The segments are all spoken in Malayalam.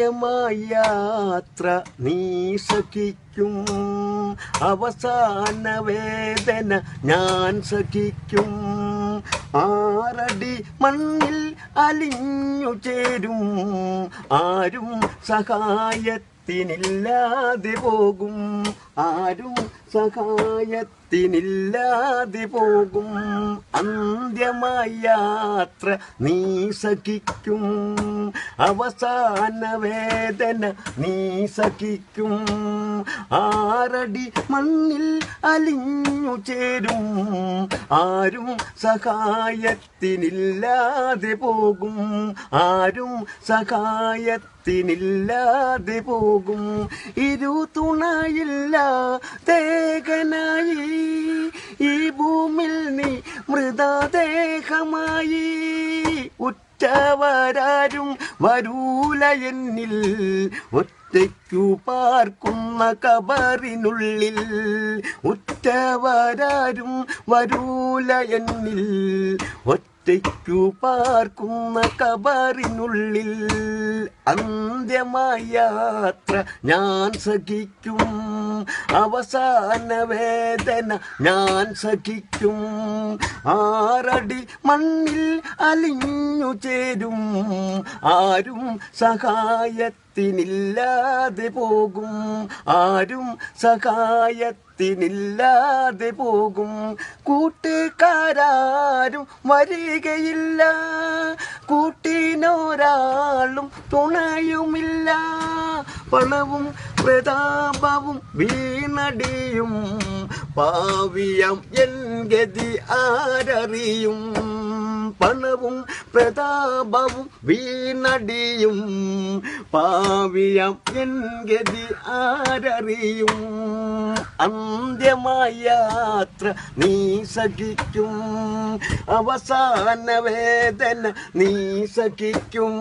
അന്ത്യമായ യാത്ര നീ സഖിക്കും അവസാന വേദന ഞാൻ സഖിക്കും ആറടി മണ്ണിൽ അലിഞ്ഞു ചേരും. ആരും സഹായത്തിനില്ലാതെ പോകും. ആരും സഹായത്തിനില്ലാതെ പോകും. അന്ത്യമായ യാത്ര നീ സഖിക്കും അവസാന വേദന നീ സഖിക്കും ആറടി മണ്ണിൽ അലിഞ്ഞു ചേരും. ആരും സഹായത്തിനില്ലാതെ പോകും. ആരും സഹായത്തിനില്ലാതെ പോകും. ഇരു തുണയില്ല തേകനായി. ഈ ഭൂമിൽ നീ മൃതദേഹമായി. ഉറ്റവരാരും വരൂല എന്നിൽ. ഒറ്റയ്ക്കു പാർക്കുന്ന കബറിനുള്ളിൽ ഉറ്റവരാരും വരൂല എന്നിൽ. ഒറ്റയ്ക്കു പാർക്കുന്ന കബറിനുള്ളിൽ അന്ത്യമായ യാത്ര ഞാൻ സഖിക്കും അവസാന വേദന ഞാൻ സഖിക്കും ആറടി മണ്ണിൽ അലിഞ്ഞു ചേരും. ആരും സഹായത്തിനില്ലാതെ പോകും. ആരും സഹായത്തിനില്ലാതെ പോകും. കൂട്ടുകാരും വരികയില്ല. കൂട്ടിനൊരാളും തുണയുമില്ല. പണവും പ്രതാപവും വീണടിയും പാവിയം എൻ ഗതി ആരറിയും. പണവും പ്രതാപവും വീണടിയും പാവിയം എൻ ഗതി ആരറിയും. അന്ത്യമായ യാത്ര നീ സഖിക്കും അവസാന വേദന നീ സഖിക്കും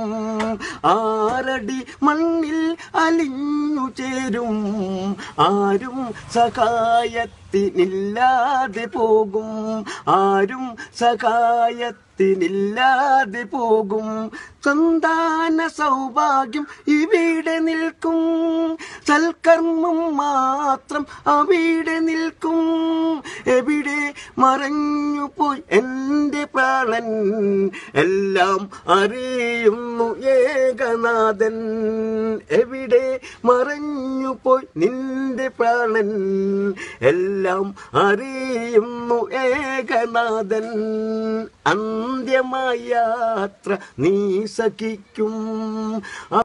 ആരടി മണ്ണിൽ അലിഞ്ഞു ചേരും. ആരും സഹായത്തിനില്ലാതെ പോകും. ആരും സഹായത്തിനില്ലാതെ പോകും. സന്താന സൗഭാഗ്യം ഇവിടെ നിൽക്കും. സൽക്കർമ്മം മാത്രം അവിടെ നിൽക്കും. എവിടെ മറഞ്ഞു പോയി എന്റെ പ്രാണൻ? എല്ലാം അറിയുന്നു ഏകനാഥൻ. എവിടെ മറഞ്ഞു പോയി നിന്റെ പ്രാണൻ? എല്ലാം അറിയുന്നു ഏകനാഥൻ. അന്ത്യമായ യാത്ര നീ സഖിക്കും